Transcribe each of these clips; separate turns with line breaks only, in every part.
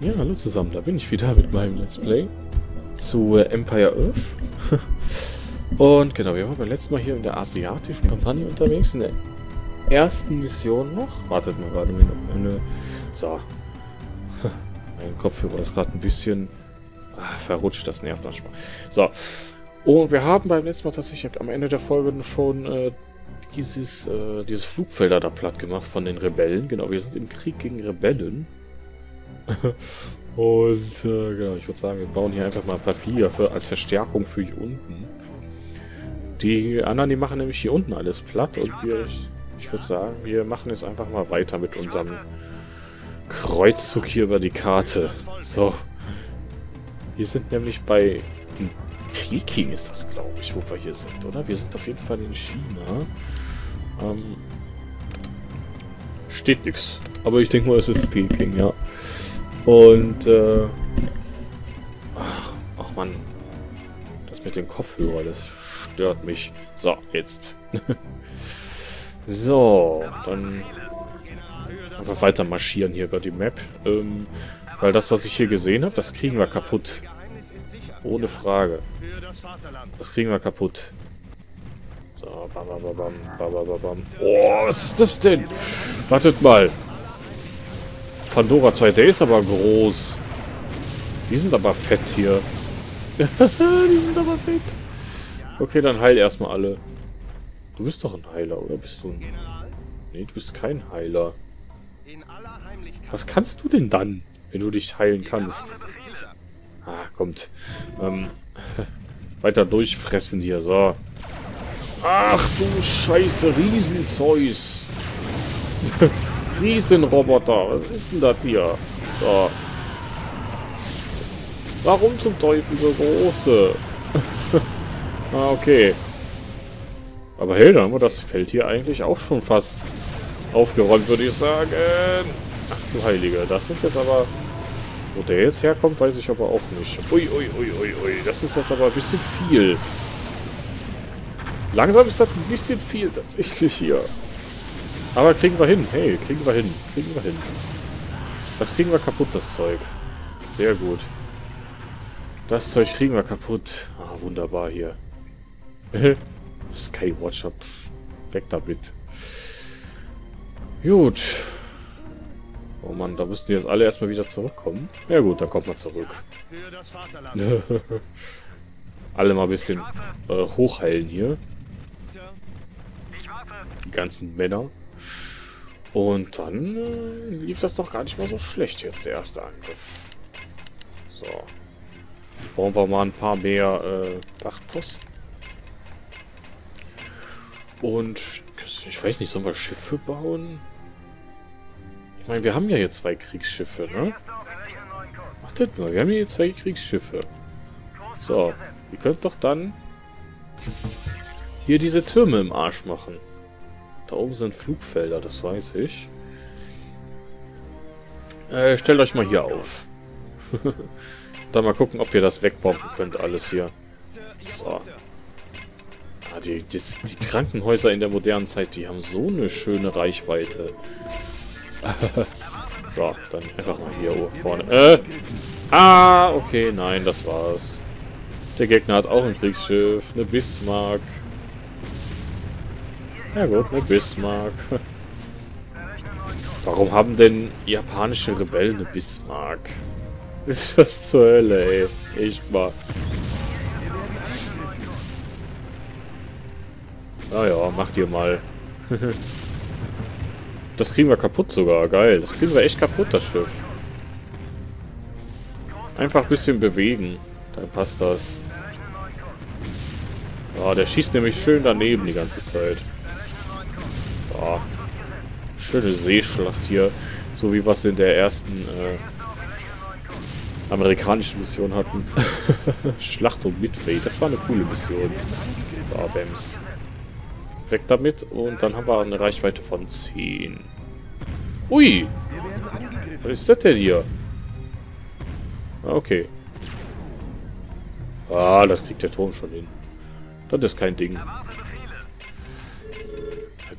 Ja, hallo zusammen, da bin ich wieder mit meinem Let's Play zu äh, Empire Earth. Und genau, wir waren beim letzten Mal hier in der asiatischen Kampagne unterwegs, in der ersten Mission noch. Wartet mal gerade, eine... So. mein Kopfhörer ist gerade ein bisschen ah, verrutscht, das nervt manchmal. So. Und wir haben beim letzten Mal tatsächlich am Ende der Folge schon äh, dieses, äh, dieses Flugfelder da platt gemacht von den Rebellen. Genau, wir sind im Krieg gegen Rebellen. Und äh, genau, ich würde sagen, wir bauen hier einfach mal Papier für, als Verstärkung für hier unten. Die anderen, die machen nämlich hier unten alles platt und wir, ich, ich würde sagen, wir machen jetzt einfach mal weiter mit unserem Kreuzzug hier über die Karte. So. Wir sind nämlich bei Peking ist das, glaube ich, wo wir hier sind, oder? Wir sind auf jeden Fall in China. Ähm, steht nichts. Aber ich denke mal, es ist Peking, ja. Und, äh... Ach, ach man. Das mit dem Kopfhörer, das stört mich. So, jetzt. so, dann einfach weiter marschieren hier über die Map. Ähm, weil das, was ich hier gesehen habe, das kriegen wir kaputt. Ohne Frage. Das kriegen wir kaputt. So, bam, bam, bam, bam, bam, bam. Oh, was ist das denn? Wartet mal. Pandora 2D ist aber groß. Die sind aber fett hier. die sind aber fett. Okay, dann heil erstmal alle. Du bist doch ein Heiler, oder bist du ein... Nee, du bist kein Heiler. Was kannst du denn dann, wenn du dich heilen kannst? Ah, kommt. Ähm, weiter durchfressen hier, so. Ach du Scheiße, Riesenzeus. Riesenroboter. Was ist denn das hier? So. Warum zum Teufel so große? ah, okay. Aber hey, dann haben wir das Feld hier eigentlich auch schon fast aufgeräumt, würde ich sagen. Ach du Heilige, das sind jetzt aber... Wo der jetzt herkommt, weiß ich aber auch nicht. Ui, ui, ui, ui, ui. Das ist jetzt aber ein bisschen viel. Langsam ist das ein bisschen viel tatsächlich hier. Aber kriegen wir hin. Hey, kriegen wir hin. Kriegen wir hin. Das kriegen wir kaputt, das Zeug. Sehr gut. Das Zeug kriegen wir kaputt. Ah, wunderbar hier. Skywatcher. Pff, weg damit. Gut. Oh Mann, da müssten jetzt alle erstmal wieder zurückkommen. Ja gut, dann kommt man zurück. alle mal ein bisschen äh, hochheilen hier. Die ganzen Männer. Und dann äh, lief das doch gar nicht mal so schlecht jetzt, der erste Angriff. So. Bauen wir mal ein paar mehr äh, Wachposten. Und ich weiß nicht, sollen wir Schiffe bauen? Ich meine, wir haben ja hier zwei Kriegsschiffe, ne? Wartet mal, wir haben hier zwei Kriegsschiffe. So, ihr könnt doch dann hier diese Türme im Arsch machen. Da oben sind Flugfelder, das weiß ich. Äh, stellt euch mal hier auf. Dann mal gucken, ob ihr das wegbomben könnt, alles hier. So. Ah, die, die, die Krankenhäuser in der modernen Zeit, die haben so eine schöne Reichweite. so, dann einfach mal hier vorne. Äh! Ah, okay, nein, das war's. Der Gegner hat auch ein Kriegsschiff, eine Bismarck. Ja gut, eine Bismarck. Warum haben denn japanische Rebellen eine Bismarck? Ist das zur Hölle, ey. Echt mal. Naja, macht ihr mal. das kriegen wir kaputt sogar. Geil. Das kriegen wir echt kaputt, das Schiff. Einfach ein bisschen bewegen. Dann passt das. Ja, der schießt nämlich schön daneben die ganze Zeit. Ja. Schöne Seeschlacht hier. So wie wir es in der ersten äh, amerikanischen Mission hatten. Schlacht um Midway. Das war eine coole Mission. War Bams. Weg damit. Und dann haben wir eine Reichweite von 10. Ui! Was ist das denn hier? Ah, okay. Ah, das kriegt der Turm schon hin. Das ist kein Ding.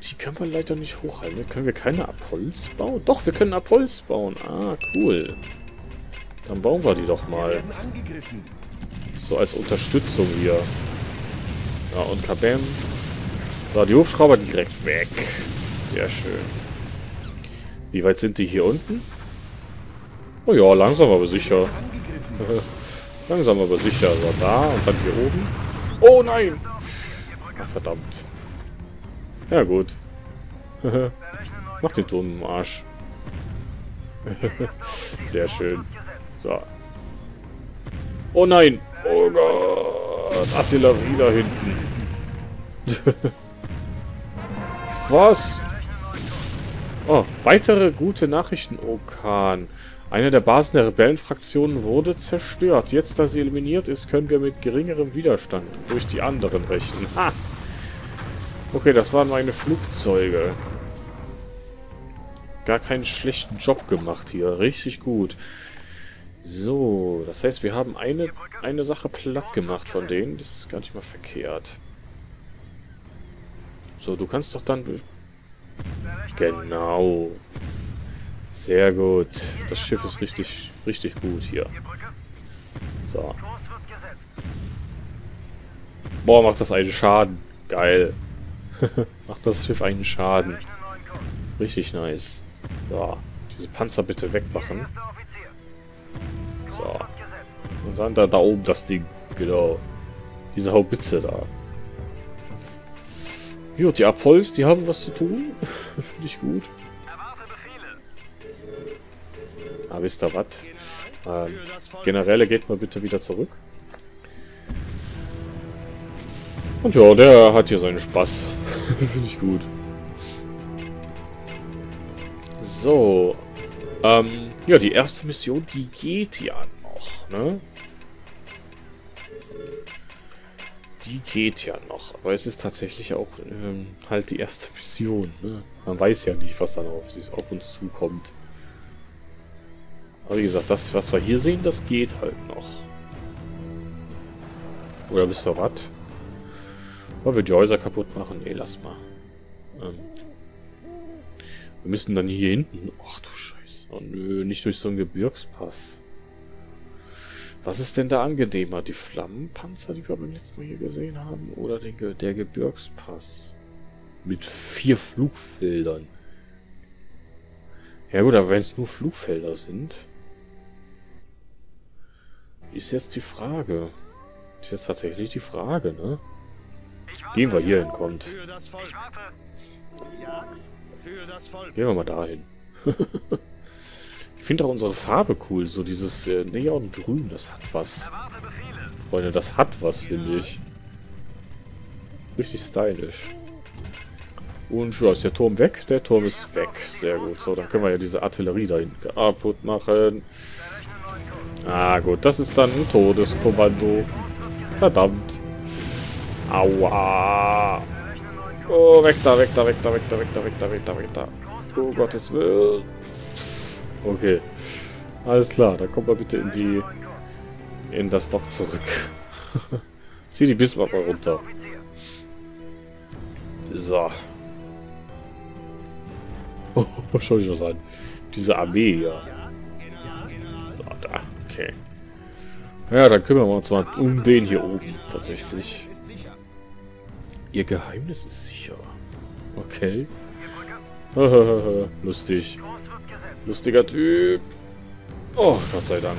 Die können wir leider nicht hochhalten. Können wir keine Abholz bauen? Doch, wir können Abholz bauen. Ah, cool. Dann bauen wir die doch mal. So als Unterstützung hier. Ja, und kabam. So, die Hubschrauber direkt weg. Sehr schön. Wie weit sind die hier unten? Oh ja, langsam aber sicher. langsam aber sicher. So, da und dann hier oben. Oh nein! Ach, verdammt. Ja, gut. Mach den Turm im Arsch. Sehr schön. So. Oh nein! Oh Gott! Artillerie da hinten. Was? Oh, weitere gute Nachrichten, Okan. Eine der Basen der Rebellenfraktionen wurde zerstört. Jetzt, da sie eliminiert ist, können wir mit geringerem Widerstand durch die anderen rechnen. Ha! Okay, das waren meine Flugzeuge. Gar keinen schlechten Job gemacht hier. Richtig gut. So, das heißt, wir haben eine, eine Sache platt gemacht von denen. Das ist gar nicht mal verkehrt. So, du kannst doch dann... Genau. Sehr gut. Das Schiff ist richtig, richtig gut hier. So. Boah, macht das einen Schaden. Geil. macht das Schiff einen Schaden. Richtig nice. So. Diese Panzer bitte wegmachen. So. Und dann da, da oben das Ding. Genau. Diese Haubitze da. Gut, die Apolls, die haben was zu tun. Finde ich gut. Ah, wisst ihr was? Ähm, Generäle geht mal bitte wieder zurück. Und ja, der hat hier seinen Spaß. Finde ich gut. So. Ähm, ja, die erste Mission, die geht ja noch, ne? die geht ja noch. Aber es ist tatsächlich auch ähm, halt die erste Mission. Ne? Man weiß ja nicht, was dann auf, auf, uns zukommt. Aber wie gesagt, das, was wir hier sehen, das geht halt noch. Oder wisst ihr was? Wollen wir die Häuser kaputt machen? Nee, lass mal. Ähm, wir müssen dann hier hinten... Ach du Scheiße. Oh nö, nicht durch so einen Gebirgspass. Was ist denn da angenehmer? Die Flammenpanzer, die wir beim letzten Mal hier gesehen haben? Oder Ge der Gebirgspass? Mit vier Flugfeldern. Ja gut, aber wenn es nur Flugfelder sind... Ist jetzt die Frage. Ist jetzt tatsächlich die Frage, ne? Gehen wir hier hin, kommt. Gehen wir mal dahin. Ich finde auch unsere Farbe cool. So dieses äh, Neongrün, das hat was. Freunde, das hat was, finde ich. Richtig stylisch. Und ja, ist der Turm weg? Der Turm ist weg. Sehr gut. So, dann können wir ja diese Artillerie da hinten kaputt machen. Ah, gut. Das ist dann ein Todeskommando. Verdammt. Aua. Oh, weg da, weg da, weg da, weg da, weg da, weg da, weg da, weg da. Oh, Gottes Willen. Okay. Alles klar, dann kommt mal bitte in die... in das Dock zurück. Zieh die Bismarck mal runter. So. Oh, schau dich was an. Diese Armee hier. So, da. Okay. Ja, dann kümmern wir uns mal um den hier oben, tatsächlich. Ihr Geheimnis ist sicher. Okay. Lustig. Lustiger Typ. Oh, Gott sei Dank.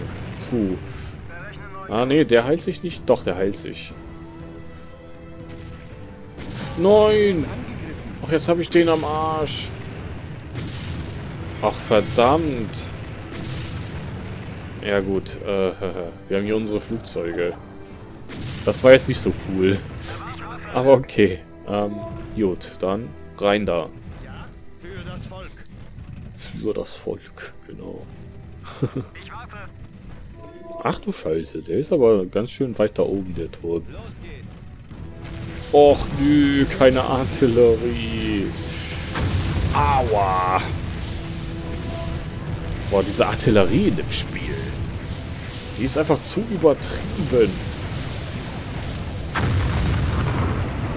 Puh. Ah, nee, der heilt sich nicht. Doch, der heilt sich. Nein! Ach, jetzt habe ich den am Arsch. Ach, verdammt. Ja gut, äh, wir haben hier unsere Flugzeuge. Das war jetzt nicht so cool. Aber okay. Ähm, gut, dann rein da. Für das Volk, genau. Ach du Scheiße, der ist aber ganz schön weit da oben, der Turm. Och nö, keine Artillerie. Aua. Boah, diese Artillerie in dem Spiel. Die ist einfach zu übertrieben.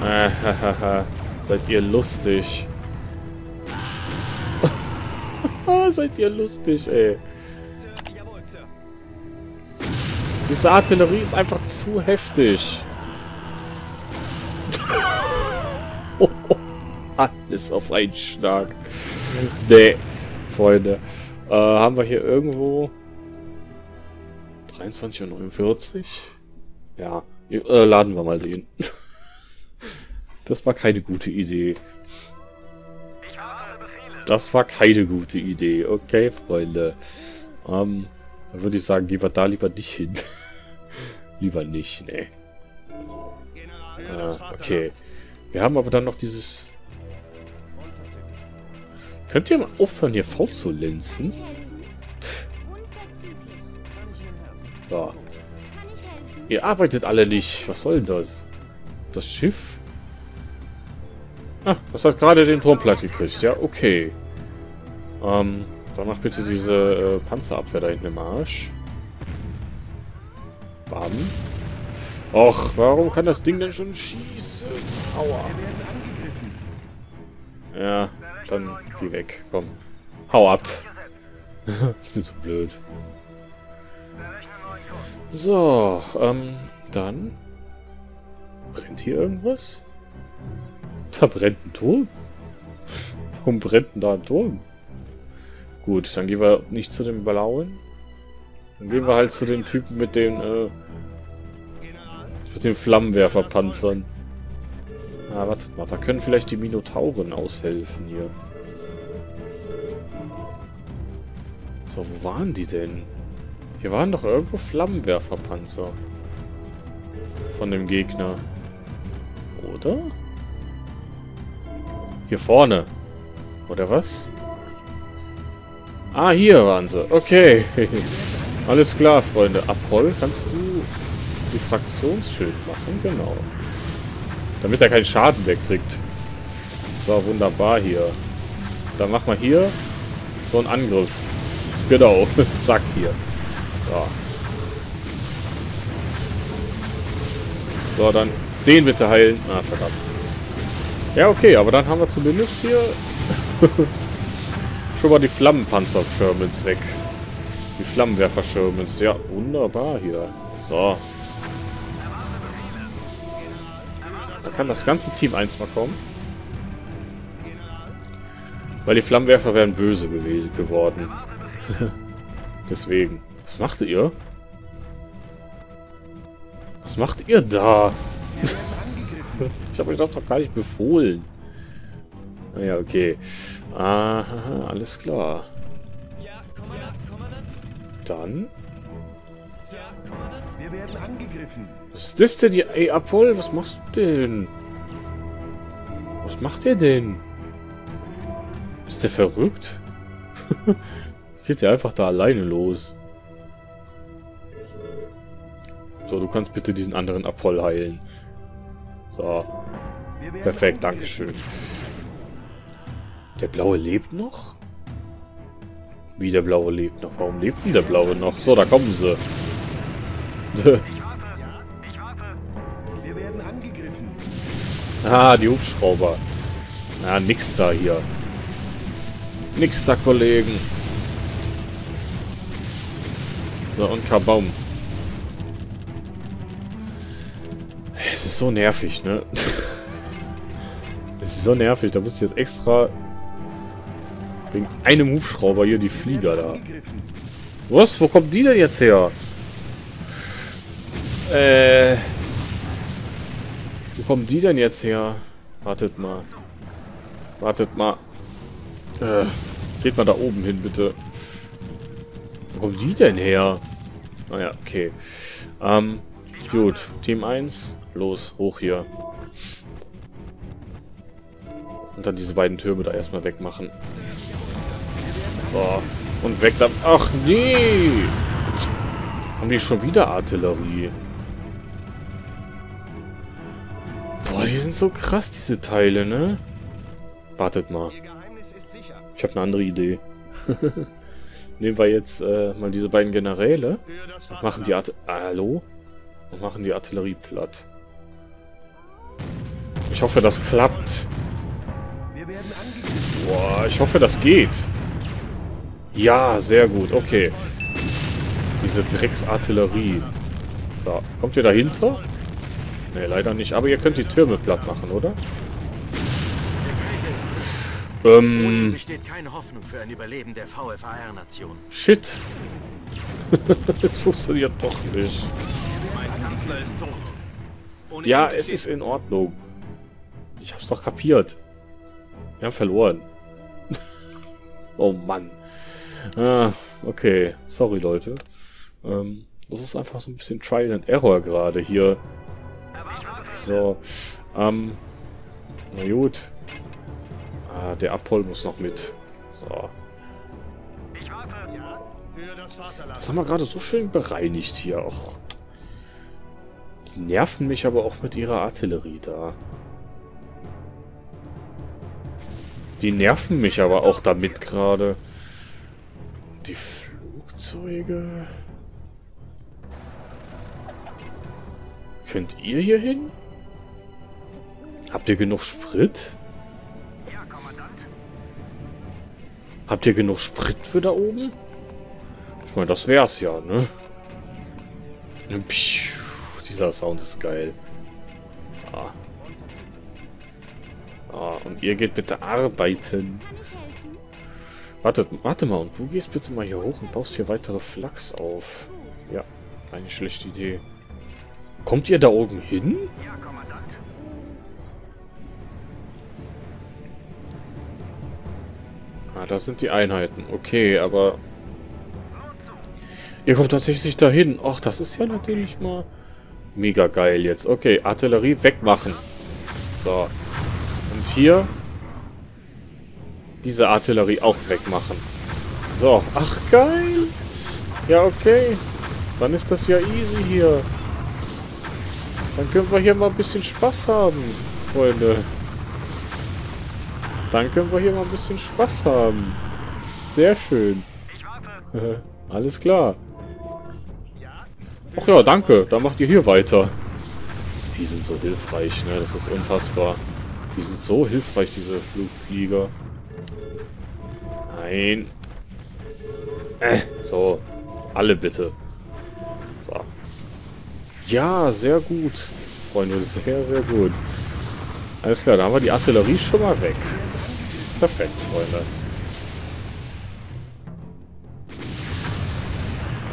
Seid ihr lustig. Seid ihr lustig, ey. Diese Artillerie ist einfach zu heftig. Alles auf einen Schlag. Nee, Freunde. Äh, haben wir hier irgendwo... 23.49 Uhr? Ja, äh, laden wir mal den. Das war keine gute Idee. Das war keine gute Idee. Okay, Freunde. Ähm, dann würde ich sagen, gehen wir da lieber nicht hin. lieber nicht, ne. Ah, okay. Wir haben aber dann noch dieses... Könnt ihr mal aufhören, hier V zu linsen? So. Ihr arbeitet alle nicht. Was soll denn das? Das Schiff? Ah, das hat gerade den Turm platt gekriegt. Ja, okay. Ähm, dann mach bitte diese äh, Panzerabwehr da hinten im Arsch. Bam. Och, warum kann das Ding denn schon schießen? Aua. Ja, dann geh weg. Komm. Hau ab. ist mir zu blöd. So, ähm, dann... Brennt hier irgendwas? Da brennt ein Turm? Warum brennt denn da ein Turm? Gut, dann gehen wir nicht zu den Blauen. Dann gehen wir halt zu den Typen mit den, äh, mit den Flammenwerferpanzern. Ah, wartet mal, da können vielleicht die Minotauren aushelfen hier. So, wo waren die denn? Hier waren doch irgendwo Flammenwerferpanzer. Von dem Gegner. Oder? Hier vorne. Oder was? Ah, hier waren sie. Okay. Alles klar, Freunde. Apoll, kannst du die Fraktionsschild machen? Genau. Damit er keinen Schaden wegkriegt. So, wunderbar hier. Dann mach mal hier so einen Angriff. Genau. Zack, hier. So. So, dann den bitte heilen. Ah, verdammt. Ja, okay, aber dann haben wir zumindest hier schon mal die Flammenpanzer-Shermans weg. Die Flammenwerfer-Shermans. Ja, wunderbar hier. So. Da kann das ganze Team eins mal kommen. Weil die Flammenwerfer wären böse geworden. Deswegen. Was macht ihr? Was macht ihr da? ich habe euch das doch gar nicht befohlen. Naja, okay. Aha, alles klar. Dann? Was ist das denn hier? Ey, Apol, was machst du denn? Was macht der denn? Ist der verrückt? Geht der einfach da alleine los? So, du kannst bitte diesen anderen Apoll heilen. So. Perfekt, Dankeschön. Der Blaue lebt noch? Wie der Blaue lebt noch? Warum lebt denn der Blaue noch? So, da kommen sie. ah, die Hubschrauber. Na, nix da hier. Nix da, Kollegen. So, und Kabaum. Es ist so nervig, ne? Es ist so nervig, da muss ich jetzt extra wegen einem Hubschrauber hier die Flieger da. Was? Wo kommt die denn jetzt her? Äh... Wo kommen die denn jetzt her? Wartet mal. Wartet mal. Äh, geht mal da oben hin, bitte. Wo kommen die denn her? Naja, ah okay. Ähm, gut. Team 1. Los, hoch hier. Und dann diese beiden Türme da erstmal wegmachen. So. Und weg da. Ach nee! Haben die schon wieder Artillerie? Boah, die sind so krass, diese Teile, ne? Wartet mal. Ich habe eine andere Idee. Nehmen wir jetzt äh, mal diese beiden Generäle und machen die Art... Hallo? Und machen die Artillerie platt. Ich hoffe, das klappt. Boah, ich hoffe, das geht. Ja, sehr gut. Okay. Diese Drecksartillerie. So, kommt ihr dahinter? Ne, leider nicht. Aber ihr könnt die Türme platt machen, oder? Ähm. besteht keine Hoffnung für ein Überleben der VFAR-Nation. Shit. Es funktioniert doch nicht. Ja, es ist in Ordnung. Ich hab's doch kapiert. Wir haben verloren. oh Mann. Ah, okay. Sorry, Leute. Ähm, das ist einfach so ein bisschen Trial and Error gerade hier. So. Ähm. Na gut. Ah, der Abhol muss noch mit. So. Das haben wir gerade so schön bereinigt hier auch. Nerven mich aber auch mit ihrer Artillerie da. Die nerven mich aber auch damit gerade. Die Flugzeuge... Könnt ihr hier hin? Habt ihr genug Sprit? Habt ihr genug Sprit für da oben? Ich meine, das wär's ja, ne? Piu, dieser Sound ist geil. Ah. ah. und ihr geht bitte arbeiten. Warte, warte mal, und du gehst bitte mal hier hoch und baust hier weitere Flachs auf. Ja, keine schlechte Idee. Kommt ihr da oben hin? Ah, das sind die Einheiten. Okay, aber... Ihr kommt tatsächlich dahin. Ach, das ist ja natürlich mal mega geil jetzt. Okay, Artillerie wegmachen. So. Und hier diese Artillerie auch wegmachen. So. Ach, geil. Ja, okay. Dann ist das ja easy hier. Dann können wir hier mal ein bisschen Spaß haben, Freunde. Dann können wir hier mal ein bisschen Spaß haben. Sehr schön. Alles klar. Ach ja, danke. Dann macht ihr hier weiter. Die sind so hilfreich, ne? Das ist unfassbar. Die sind so hilfreich, diese Flugflieger. Nein. Äh, so. Alle bitte. So. Ja, sehr gut. Freunde, sehr, sehr gut. Alles klar, da haben wir die Artillerie schon mal weg. Perfekt, Freunde.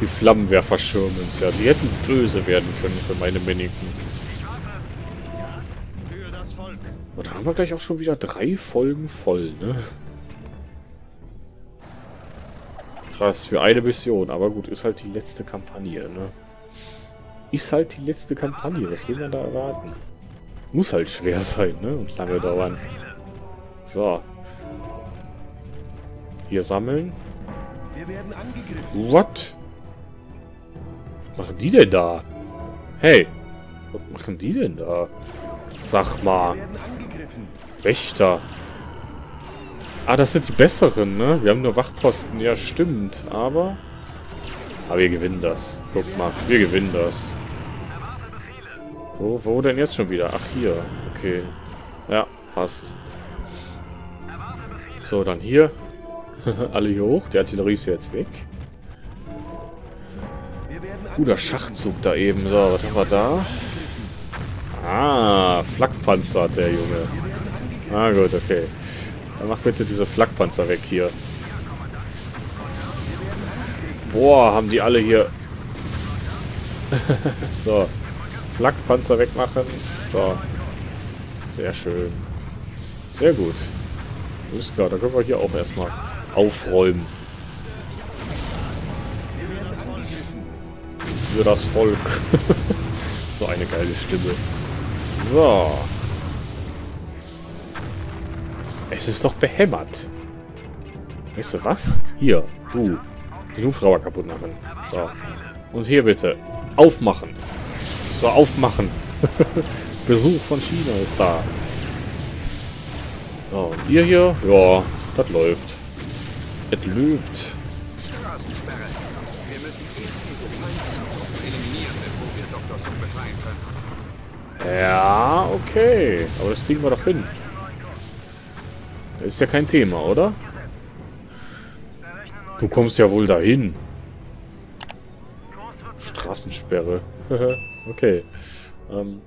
Die Flammenwerfer schirmen uns ja. Die hätten böse werden können für meine Miniken. Und da haben wir gleich auch schon wieder drei Folgen voll, ne? Krass, für eine Mission. Aber gut, ist halt die letzte Kampagne, ne? Ist halt die letzte Kampagne. Was will man da erwarten? Muss halt schwer sein, ne? Und lange dauern. So. Hier sammeln. What? Machen die denn da? Hey. Was machen die denn da? Sag mal. Wächter. Ah, das sind die besseren, ne? Wir haben nur Wachposten. Ja, stimmt. Aber... Aber wir gewinnen das. Guck mal, wir gewinnen das. Wo, wo denn jetzt schon wieder? Ach, hier. Okay. Ja, passt. So, dann hier. Alle hier hoch. Die Artillerie ist jetzt weg. Guter Schachzug da eben. So, was haben wir da? Ah, Flakpanzer hat der Junge. Ah, gut, okay. Dann mach bitte diese Flakpanzer weg hier. Boah, haben die alle hier... so. Flakpanzer wegmachen. So. Sehr schön. Sehr gut. Ist klar, da können wir hier auch erstmal aufräumen. Für das Volk. so eine geile Stimme. So. Es ist doch behämmert. Weißt du was? Hier, du. Den Hubschrauber kaputt machen. So. Und hier bitte. Aufmachen. So, aufmachen. Besuch von China ist da. So, und ihr hier? Ja, das läuft. Es löbt. Ja, okay. Aber das kriegen wir doch hin. Das ist ja kein Thema, oder? Du kommst ja wohl dahin. Straßensperre. okay. Ähm.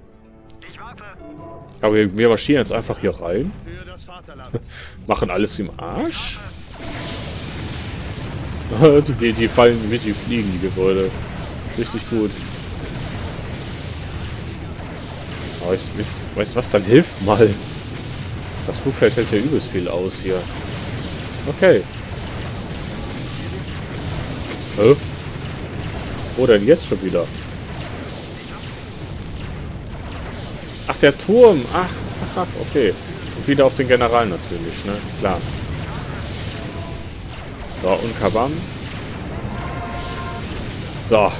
Aber wir, wir marschieren jetzt einfach hier rein. Machen alles wie im Arsch. die, die fallen die fliegen, die Gebäude. Richtig gut. Aber ich, weißt, weißt was, dann hilft mal. Das Flugfeld hält ja übelst viel aus hier. Okay. Hä? Wo denn jetzt schon wieder? Ach, der Turm. Ach okay. Und wieder auf den General natürlich, ne? Klar. So, und Kabam. So.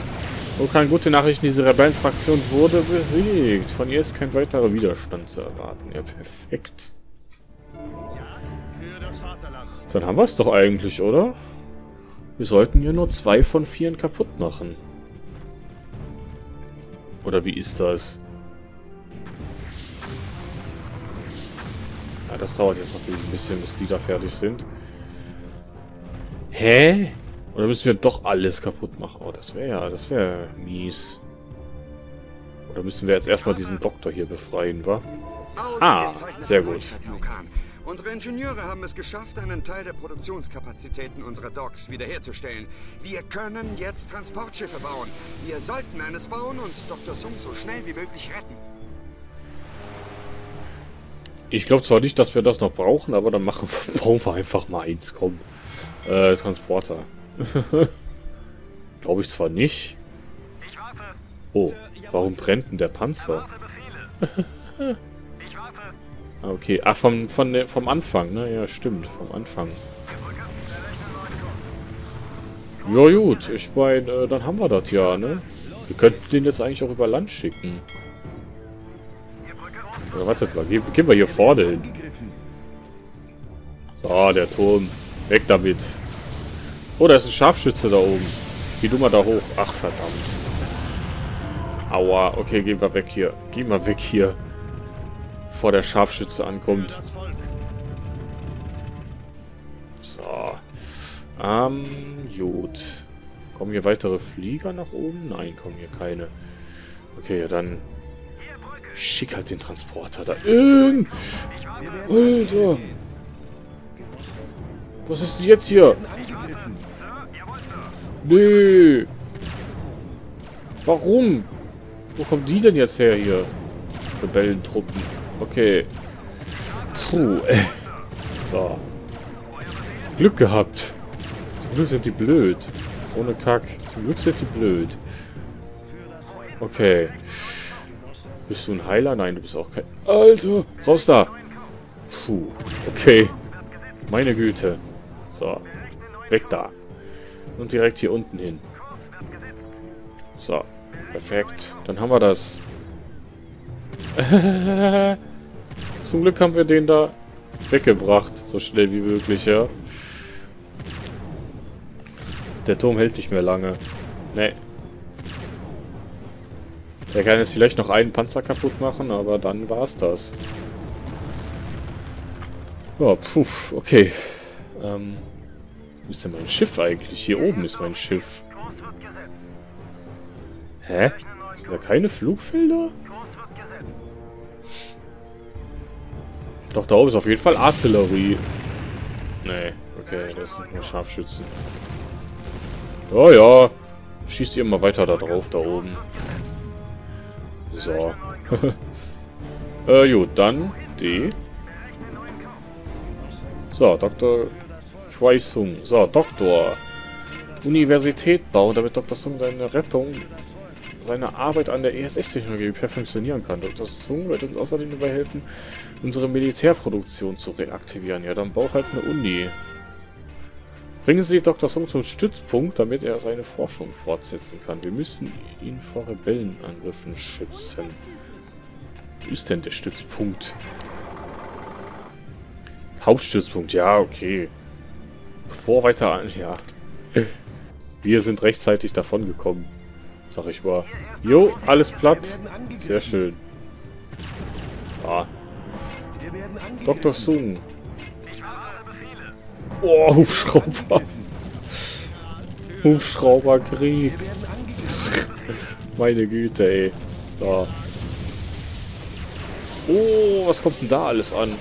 Keine gute Nachricht. Diese Rebellenfraktion wurde besiegt. Von ihr ist kein weiterer Widerstand zu erwarten. Ja, perfekt. Dann haben wir es doch eigentlich, oder? Wir sollten hier nur zwei von vier kaputt machen. Oder wie ist das? Ja, das dauert jetzt natürlich ein bisschen, bis die da fertig sind. Hä? Oder müssen wir doch alles kaputt machen? Oh, das wäre ja, das wäre mies. Oder müssen wir jetzt erstmal diesen Doktor hier befreien, wa? Ah, sehr gut.
Unsere Ingenieure haben es geschafft, einen Teil der Produktionskapazitäten unserer Docks wiederherzustellen. Wir können jetzt Transportschiffe bauen. Wir sollten eines bauen und Dr. Sung so schnell wie möglich retten.
Ich glaube zwar nicht, dass wir das noch brauchen, aber dann machen wir, bauen wir einfach mal eins, komm. Äh, Transporter. glaube ich zwar nicht. Oh, warum brennt denn der Panzer? Okay, ach, vom, von vom Anfang, ne? Ja, stimmt, vom Anfang. Ja gut, ich meine, äh, dann haben wir das ja, ne? Wir könnten den jetzt eigentlich auch über Land schicken. Oder wartet mal, gehen, gehen wir hier vorne hin. So, der Turm. Weg damit. Oh, da ist ein Scharfschütze da oben. Geh du mal da hoch. Ach, verdammt. Aua. Okay, gehen wir weg hier. Geh mal weg hier bevor der Scharfschütze ankommt. So. Ähm, gut. Kommen hier weitere Flieger nach oben? Nein, kommen hier keine. Okay, ja dann... Schick halt den Transporter da. Ähm, Alter! Was ist jetzt hier? Nee! Warum? Wo kommen die denn jetzt her hier? Rebellentruppen. Okay. Puh. So. Glück gehabt. Zum Glück sind die blöd. Ohne Kack. Zum Glück sind die blöd. Okay. Bist du ein Heiler? Nein, du bist auch kein... Alter! Raus da! Puh. Okay. Meine Güte. So. Weg da. Und direkt hier unten hin. So. Perfekt. Dann haben wir das. Zum Glück haben wir den da weggebracht, so schnell wie möglich, ja. Der Turm hält nicht mehr lange. Nee. Der kann jetzt vielleicht noch einen Panzer kaputt machen, aber dann war's das. Ja, puh, okay. Ähm, wo ist denn mein Schiff eigentlich? Hier oben ist mein Schiff. Hä? Sind da keine Flugfelder? Doch, da oben ist auf jeden Fall Artillerie. Nee, okay, das sind nur Scharfschützen. Ja, ja. Schießt ihr immer weiter da drauf, da oben. So. äh, gut, dann D. So, Dr. Sung. So, Doktor. Universität bauen, damit Dr. Sung seine Rettung, seine Arbeit an der ESS-Technologie perfektionieren kann. Dr. Sung wird uns außerdem dabei helfen, unsere Militärproduktion zu reaktivieren. Ja, dann bau halt eine Uni. Bringen Sie Dr. Song zum Stützpunkt, damit er seine Forschung fortsetzen kann. Wir müssen ihn vor Rebellenangriffen schützen. Wo ist denn der Stützpunkt? Hauptstützpunkt, ja, okay. Bevor weiter an, ja. Wir sind rechtzeitig davon gekommen. Sag ich mal. Jo, alles platt. Sehr schön. Ah, Dr. Sung. Oh, Hubschrauber. Hubschrauberkrieg. Meine Güte, ey. Da. Oh, was kommt denn da alles an?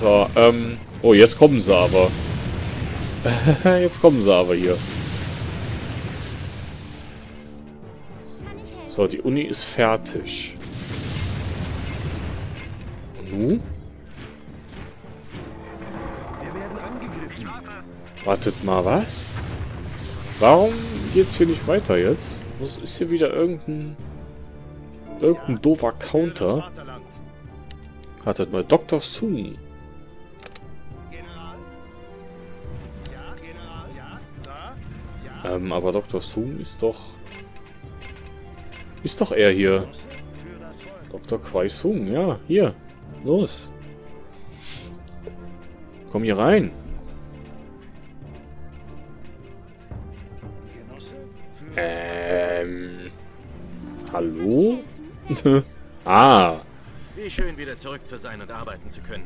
So, ähm... Oh, jetzt kommen sie aber. jetzt kommen sie aber hier. So, die Uni ist fertig. Nun? Wartet mal, was? Warum geht's hier nicht weiter jetzt? Was ist hier wieder irgendein... Irgendein doofer Counter? Wartet mal, Dr. Sung. Ähm, aber Dr. Sung ist doch... Ist doch er hier. Dr. Kwai Sung, ja, hier. Los. Komm hier rein. Ähm. Hallo? ah.
Wie schön, wieder zurück zu sein und arbeiten zu können.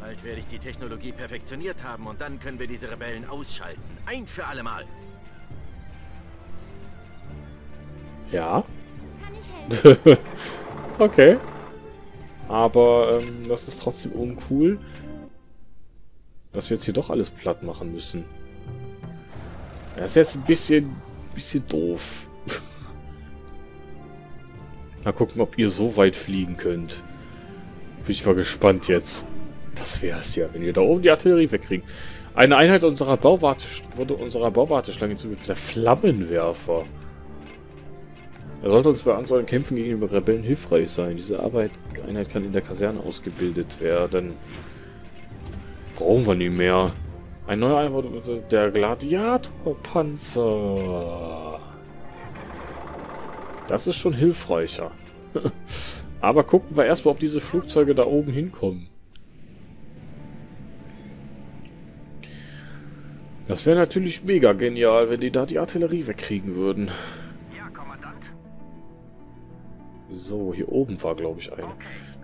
Bald werde ich die Technologie perfektioniert haben und dann können wir diese Rebellen ausschalten. Ein für alle Mal.
Ja. okay. Aber ähm, das ist trotzdem uncool, dass wir jetzt hier doch alles platt machen müssen. Das ist jetzt ein bisschen bisschen doof. mal gucken, ob ihr so weit fliegen könnt. Bin ich mal gespannt jetzt. Das wär's ja, wenn wir da oben die Artillerie wegkriegen. Eine Einheit unserer Bauwarte wurde unserer Bauwarteschlange hinzugefügt. Der Flammenwerfer. Er sollte uns bei unseren Kämpfen gegenüber Rebellen hilfreich sein. Diese Arbeit, Einheit kann in der Kaserne ausgebildet werden. Brauchen wir nicht mehr. Ein neuer Einwort, der Gladiatorpanzer. Das ist schon hilfreicher. Aber gucken wir erstmal, ob diese Flugzeuge da oben hinkommen. Das wäre natürlich mega genial, wenn die da die Artillerie wegkriegen würden. So, hier oben war, glaube ich, einer.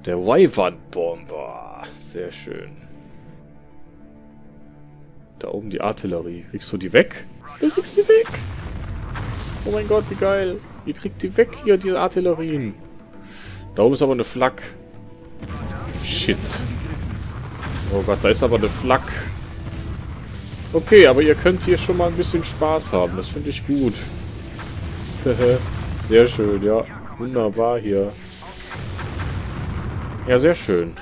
Der Wyvern-Bomber. Sehr schön. Da oben die Artillerie. Kriegst du die weg? Du kriegst die weg! Oh mein Gott, wie geil. Ihr kriegt die weg hier, die Artillerien. Da oben ist aber eine Flak. Shit. Oh Gott, da ist aber eine Flak. Okay, aber ihr könnt hier schon mal ein bisschen Spaß haben. Das finde ich gut. sehr schön, ja. Wunderbar hier. Ja, sehr schön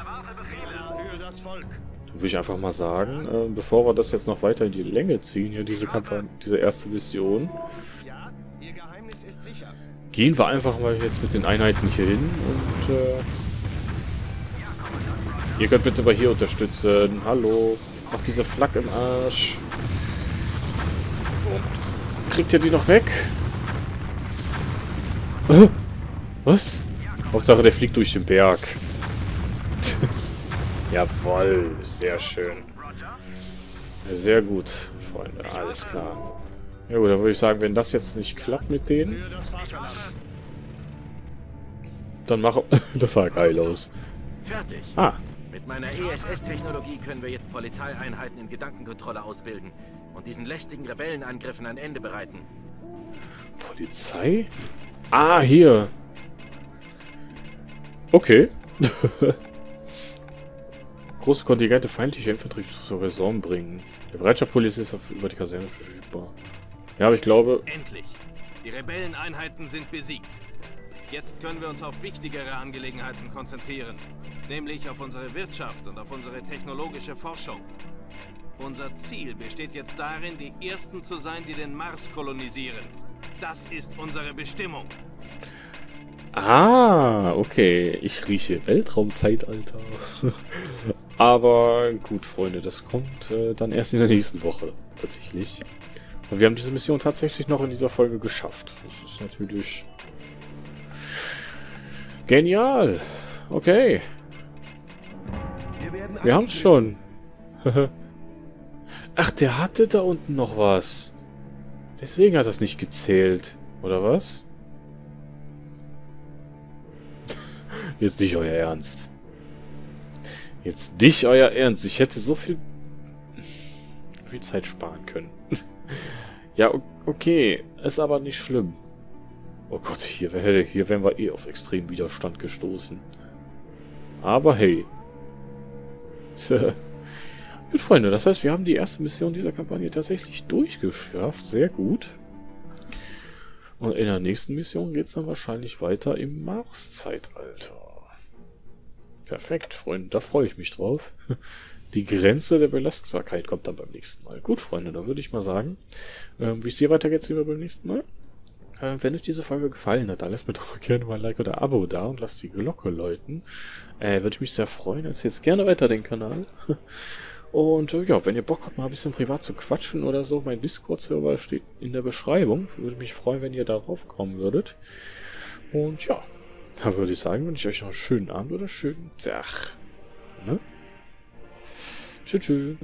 würde ich einfach mal sagen, äh, bevor wir das jetzt noch weiter in die Länge ziehen, hier diese Kampagne, diese erste Mission, gehen wir einfach mal jetzt mit den Einheiten hier hin und äh, ihr könnt bitte mal hier unterstützen. Hallo, macht diese Flak im Arsch. Kriegt ihr die noch weg? Was? Hauptsache der fliegt durch den Berg. Jawoll, sehr schön. Sehr gut, Freunde, alles klar. Ja gut, dann würde ich sagen, wenn das jetzt nicht klappt mit denen, dann mache... das sah geil aus.
Fertig. Ah. Mit meiner ESS-Technologie können wir jetzt Polizeieinheiten in Gedankenkontrolle ausbilden und diesen lästigen Rebellenangriffen ein Ende bereiten.
Polizei? Ah, hier. Okay. Große Kontingente feindlicher Infanterie zur Raison bringen. Der Bereitschaftspolizei ist auf, über die Kaserne verfügbar. Ja, aber ich glaube...
Endlich! Die Rebelleneinheiten sind besiegt. Jetzt können wir uns auf wichtigere Angelegenheiten konzentrieren. Nämlich auf unsere Wirtschaft und auf unsere technologische Forschung. Unser Ziel besteht jetzt darin, die Ersten zu sein, die den Mars kolonisieren. Das ist unsere Bestimmung.
Ah, okay. Ich rieche Weltraumzeitalter. Aber gut, Freunde, das kommt äh, dann erst in der nächsten Woche. Tatsächlich. Und wir haben diese Mission tatsächlich noch in dieser Folge geschafft. Das ist natürlich... Genial. Okay. Wir haben es schon. Ach, der hatte da unten noch was. Deswegen hat das nicht gezählt. Oder was? Jetzt nicht euer Ernst. Jetzt nicht euer Ernst. Ich hätte so viel... viel Zeit sparen können. ja, okay. Ist aber nicht schlimm. Oh Gott, hier, hier wären wir eh auf extrem Widerstand gestoßen. Aber hey. Gut, Freunde, das heißt, wir haben die erste Mission dieser Kampagne tatsächlich durchgeschafft. Sehr gut. Und in der nächsten Mission geht es dann wahrscheinlich weiter im Mars-Zeitalter. Perfekt, Freunde, da freue ich mich drauf. Die Grenze der Belastbarkeit kommt dann beim nächsten Mal. Gut, Freunde, da würde ich mal sagen, ähm, wie es hier weitergeht, sehen wir beim nächsten Mal. Äh, wenn euch diese Folge gefallen hat, dann lasst mir doch gerne mal ein Like oder Abo da und lasst die Glocke läuten. Äh, würde ich mich sehr freuen. Erzählt gerne weiter den Kanal. Und äh, ja, wenn ihr Bock habt, mal ein bisschen privat zu quatschen oder so, mein Discord-Server steht in der Beschreibung. Würde mich freuen, wenn ihr darauf kommen würdet. Und ja, da würde ich sagen, wünsche ich euch noch einen schönen Abend oder schönen Tag. Ne? Tschüss. tschüss.